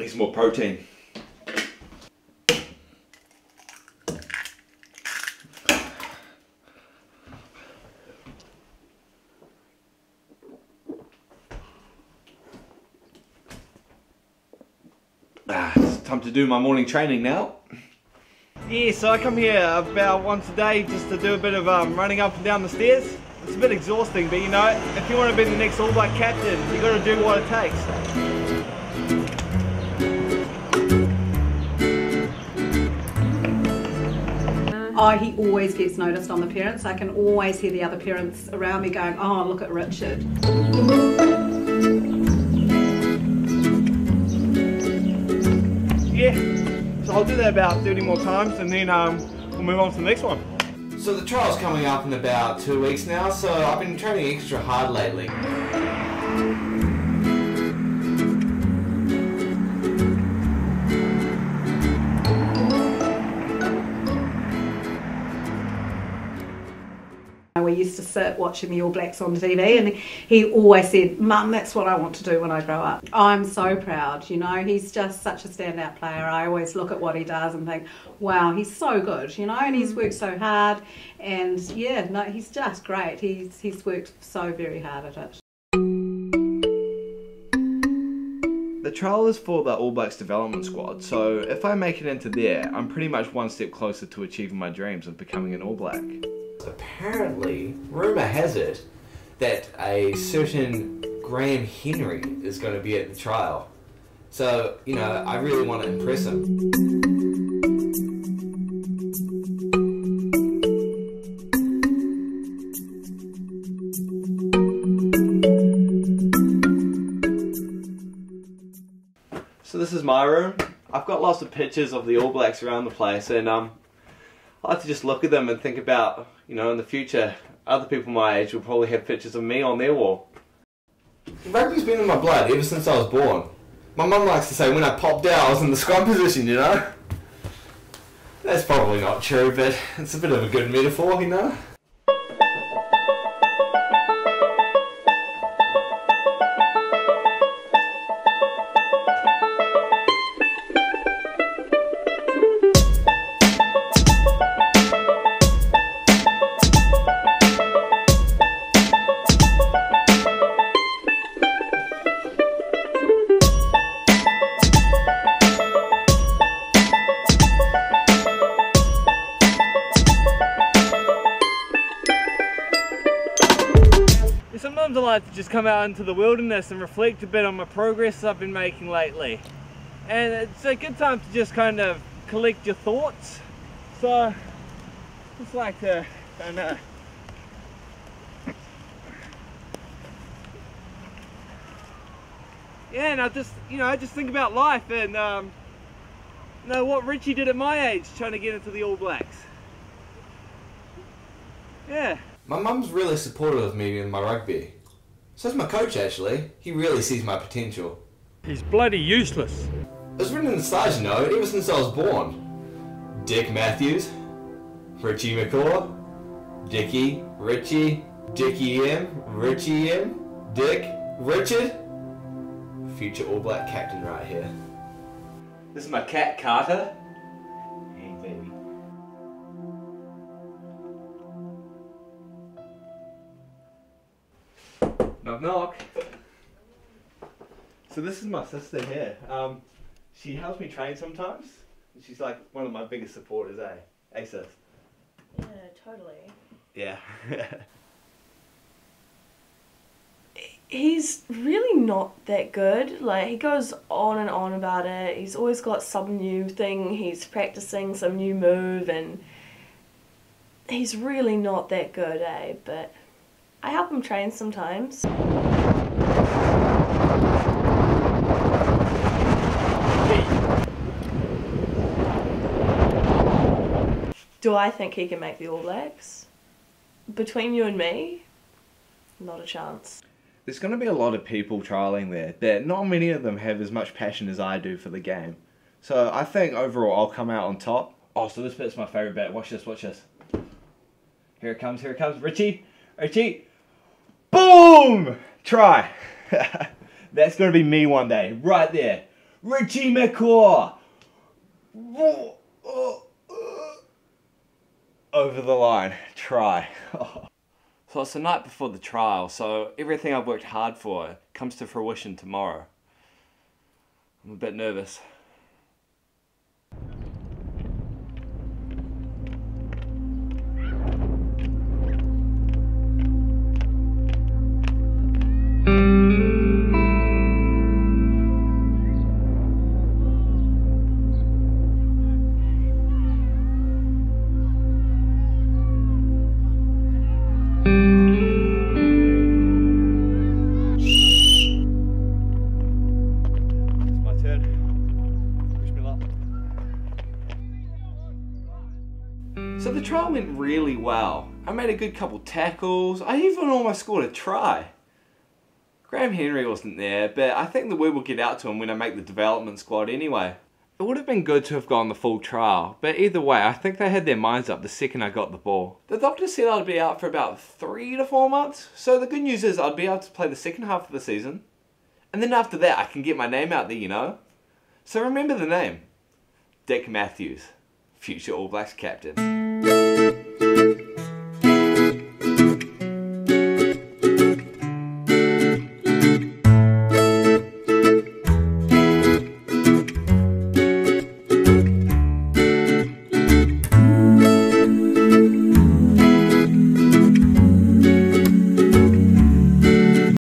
Need some more protein. Ah, it's time to do my morning training now. Yeah, so I come here about once a day just to do a bit of um, running up and down the stairs. It's a bit exhausting, but you know, if you want to be the next All Black captain, you got to do what it takes. Oh, he always gets noticed on the parents. I can always hear the other parents around me going, oh, look at Richard. Yeah, so I'll do that about 30 more times and then um, we'll move on to the next one. So the trial's coming up in about two weeks now, so I've been training extra hard lately. We used to sit watching the All Blacks on TV, and he always said, Mum, that's what I want to do when I grow up. I'm so proud, you know, he's just such a standout player. I always look at what he does and think, wow, he's so good, you know, and he's mm. worked so hard. And yeah, no, he's just great. He's, he's worked so very hard at it. The trial is for the All Blacks development squad, so if I make it into there, I'm pretty much one step closer to achieving my dreams of becoming an All Black. Apparently, rumour has it that a certain Graham Henry is going to be at the trial. So, you know, I really want to impress him. So this is my room. I've got lots of pictures of the All Blacks around the place, and um, I like to just look at them and think about, you know, in the future, other people my age will probably have pictures of me on their wall. Rugby's been in my blood ever since I was born. My mum likes to say when I popped out, I was in the scrum position, you know? That's probably not true, but it's a bit of a good metaphor, you know? Like to just come out into the wilderness and reflect a bit on my progress I've been making lately. And it's a good time to just kind of collect your thoughts. So, just like to kind of yeah, and I just, you know, I just think about life and, um, you know, what Richie did at my age trying to get into the All Blacks. Yeah. My mum's really supportive of me in my rugby. So's my coach, actually. He really sees my potential. He's bloody useless. It was written in the stars, you know, ever since I was born. Dick Matthews, Richie McCaw, Dickie, Richie, Dickie M, Richie M, Dick, Richard. Future All Black captain right here. This is my cat Carter. Knock knock. So this is my sister here. Um, she helps me train sometimes. She's like one of my biggest supporters, eh? Hey sis. Yeah, totally. Yeah. He's really not that good. Like he goes on and on about it. He's always got some new thing. He's practicing some new move, and he's really not that good, eh? But I help him train sometimes. Do I think he can make the All Blacks? Between you and me, not a chance. There's going to be a lot of people trialing there that not many of them have as much passion as I do for the game. So I think overall I'll come out on top. Oh, so this bit's my favorite bit. Watch this, watch this. Here it comes, here it comes. Richie, Richie. Boom! Try. That's going to be me one day. Right there. Richie McCaw. Over the line. Try. so it's the night before the trial, so everything I've worked hard for comes to fruition tomorrow. I'm a bit nervous. So the trial went really well. I made a good couple tackles. I even almost scored a try. Graham Henry wasn't there, but I think the word will get out to him when I make the development squad anyway. It would have been good to have gone the full trial, but either way, I think they had their minds up the second I got the ball. The doctor said I'd be out for about three to four months, so the good news is I'd be able to play the second half of the season. And then after that, I can get my name out there, you know? So remember the name Dick Matthews, future All Blacks captain.